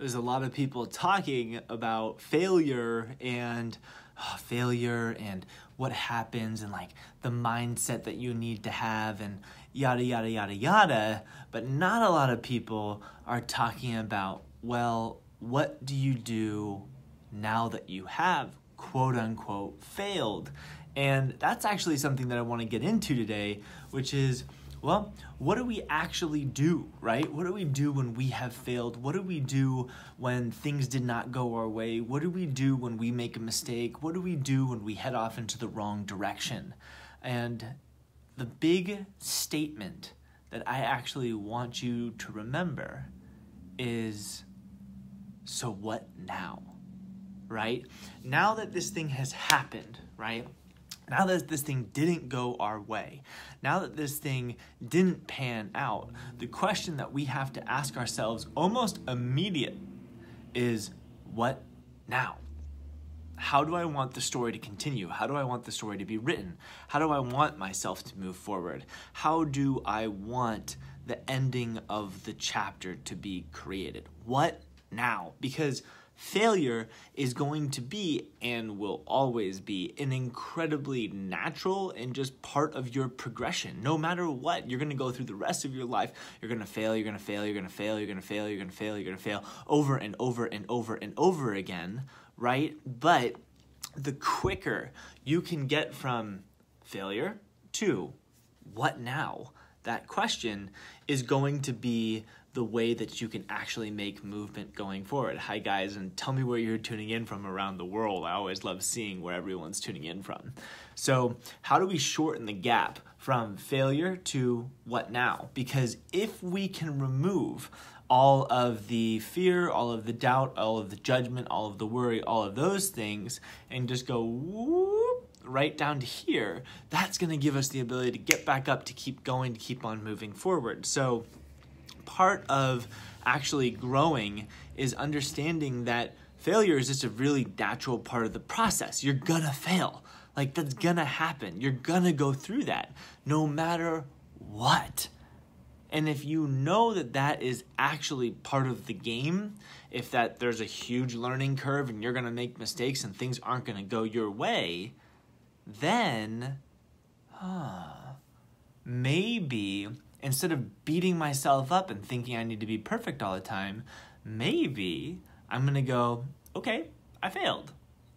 there's a lot of people talking about failure and uh, failure and what happens and like the mindset that you need to have and yada yada yada yada. But not a lot of people are talking about well what do you do now that you have quote unquote failed? And that's actually something that i want to get into today which is well, what do we actually do, right? What do we do when we have failed? What do we do when things did not go our way? What do we do when we make a mistake? What do we do when we head off into the wrong direction? And the big statement that I actually want you to remember is so what now? Right? Now that this thing has happened, right? Now that this thing didn't go our way, now that this thing didn't pan out, the question that we have to ask ourselves almost immediate is what now? How do I want the story to continue? How do I want the story to be written? How do I want myself to move forward? How do I want the ending of the chapter to be created? What now? Because failure is going to be and will always be an incredibly natural and just part of your progression. No matter what, you're going to go through the rest of your life. You're going to fail, you're going to fail, you're going to fail, you're going to fail, you're going to fail, you're going to fail over and over and over and over again, right? But the quicker you can get from failure to what now, that question is going to be the way that you can actually make movement going forward. Hi, guys, and tell me where you're tuning in from around the world. I always love seeing where everyone's tuning in from. So, how do we shorten the gap from failure to what now? Because if we can remove all of the fear, all of the doubt, all of the judgment, all of the worry, all of those things, and just go whoop, right down to here, that's going to give us the ability to get back up, to keep going, to keep on moving forward. So, part of actually growing is understanding that failure is just a really natural part of the process. You're gonna fail. Like that's gonna happen. You're gonna go through that no matter what. And if you know that that is actually part of the game, if that there's a huge learning curve and you're going to make mistakes and things aren't going to go your way, then huh, maybe instead of beating myself up and thinking I need to be perfect all the time, maybe I'm gonna go, okay, I failed.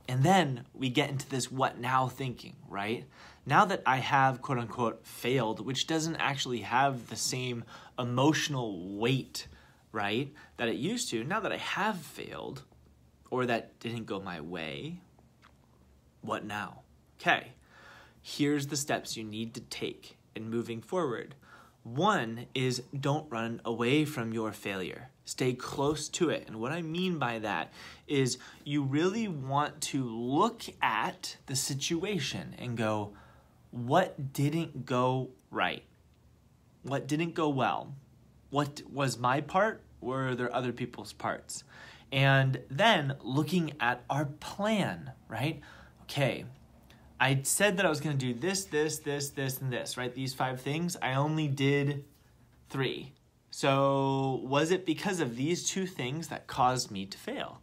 And then we get into this what now thinking, right? Now that I have quote unquote failed, which doesn't actually have the same emotional weight, right, that it used to, now that I have failed or that didn't go my way, what now? Okay, here's the steps you need to take in moving forward. One is don't run away from your failure. Stay close to it. And what I mean by that is you really want to look at the situation and go, what didn't go right? What didn't go well? What was my part? Were there other people's parts? And then looking at our plan, right? Okay, I said that I was going to do this, this, this, this, and this, right? These five things. I only did three. So, was it because of these two things that caused me to fail?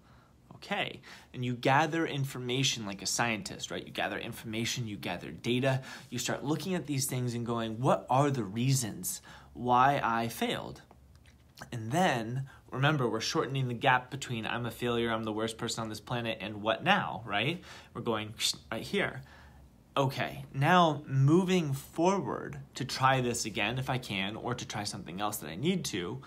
Okay. And you gather information like a scientist, right? You gather information, you gather data, you start looking at these things and going, what are the reasons why I failed? And then remember, we're shortening the gap between I'm a failure, I'm the worst person on this planet, and what now, right? We're going right here okay, now moving forward to try this again if I can, or to try something else that I need to,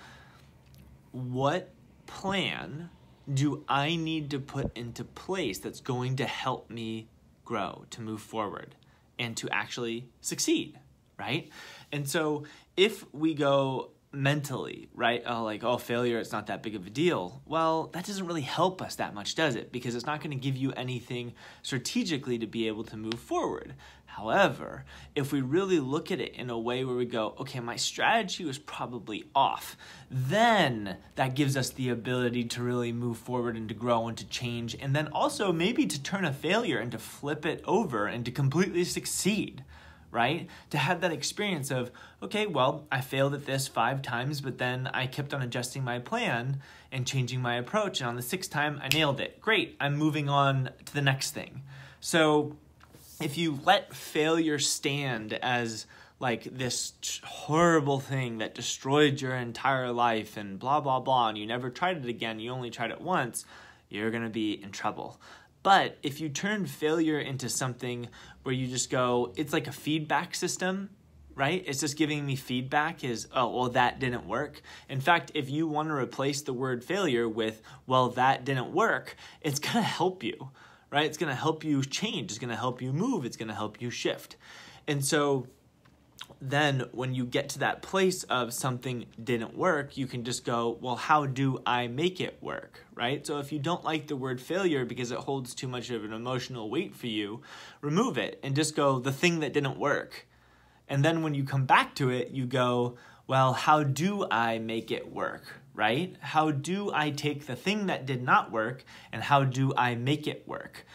what plan do I need to put into place that's going to help me grow, to move forward, and to actually succeed, right? And so if we go, mentally, right? Oh, like, oh, failure, it's not that big of a deal. Well, that doesn't really help us that much, does it? Because it's not going to give you anything strategically to be able to move forward. However, if we really look at it in a way where we go, okay, my strategy was probably off, then that gives us the ability to really move forward and to grow and to change, and then also maybe to turn a failure and to flip it over and to completely succeed right? To have that experience of, okay, well, I failed at this five times, but then I kept on adjusting my plan and changing my approach. And on the sixth time, I nailed it. Great, I'm moving on to the next thing. So if you let failure stand as like this horrible thing that destroyed your entire life and blah, blah, blah, and you never tried it again, you only tried it once, you're gonna be in trouble. But if you turn failure into something where you just go, it's like a feedback system, right? It's just giving me feedback is, oh, well, that didn't work. In fact, if you want to replace the word failure with, well, that didn't work, it's going to help you, right? It's going to help you change. It's going to help you move. It's going to help you shift. And so then when you get to that place of something didn't work, you can just go, well, how do I make it work? Right? So if you don't like the word failure because it holds too much of an emotional weight for you, remove it and just go, the thing that didn't work. And then when you come back to it, you go, well, how do I make it work? Right? How do I take the thing that did not work and how do I make it work?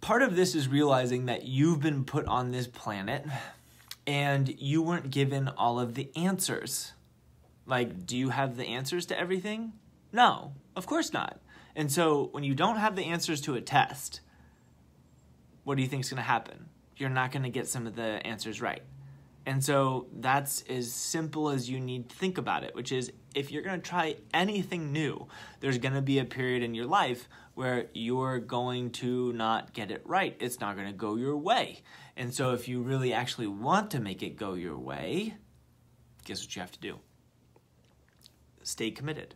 Part of this is realizing that you've been put on this planet and you weren't given all of the answers. Like, do you have the answers to everything? No, of course not. And so, when you don't have the answers to a test, what do you think is going to happen? You're not going to get some of the answers right. And so, that's as simple as you need to think about it, which is if you're going to try anything new, there's going to be a period in your life where you're going to not get it right. It's not going to go your way. And so, if you really actually want to make it go your way, guess what you have to do? Stay committed.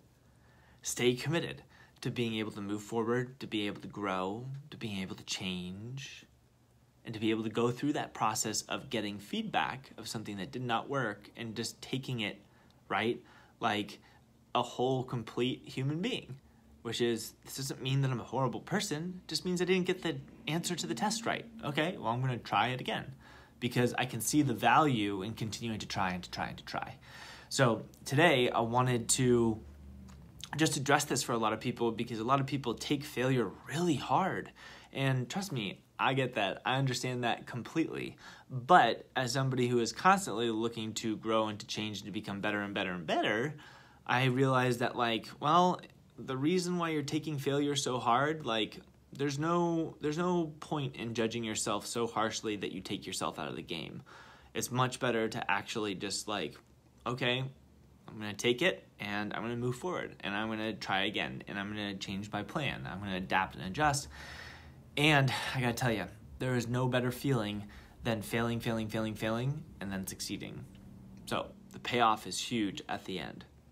Stay committed to being able to move forward, to be able to grow, to being able to change, and to be able to go through that process of getting feedback of something that did not work and just taking it, right? Like a whole, complete human being which is this doesn't mean that I'm a horrible person, it just means I didn't get the answer to the test right. Okay, well, I'm going to try it again because I can see the value in continuing to try and to try and to try. So today I wanted to just address this for a lot of people because a lot of people take failure really hard. And trust me, I get that. I understand that completely. But as somebody who is constantly looking to grow and to change and to become better and better and better, I realize that, like, well, the reason why you're taking failure so hard, like there's no there's no point in judging yourself so harshly that you take yourself out of the game. It's much better to actually just like, okay, I'm gonna take it and I'm gonna move forward and I'm gonna try again and I'm gonna change my plan. I'm gonna adapt and adjust. And I gotta tell you, there is no better feeling than failing, failing, failing, failing, and then succeeding. So the payoff is huge at the end.